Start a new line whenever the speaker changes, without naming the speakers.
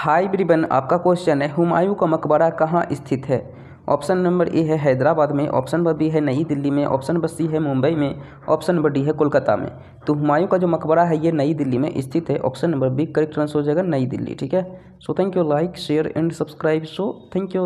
High ब्रिबन आपका question है हुमायूं का मकबरा कहाँ स्थित है? ऑप्शन नंबर ए है हैदराबाद में, ऑप्शन नंबर बी है नई दिल्ली में, ऑप्शन नंबर सी है मुंबई में, ऑप्शन नंबर डी है कोलकाता में। तो हुमायूं का जो मकबरा है, ये नई दिल्ली में स्थित है। Option number B, correct answer हो जाएगा नई दिल्ली, ठीक है? So thank you like share and subscribe so thank you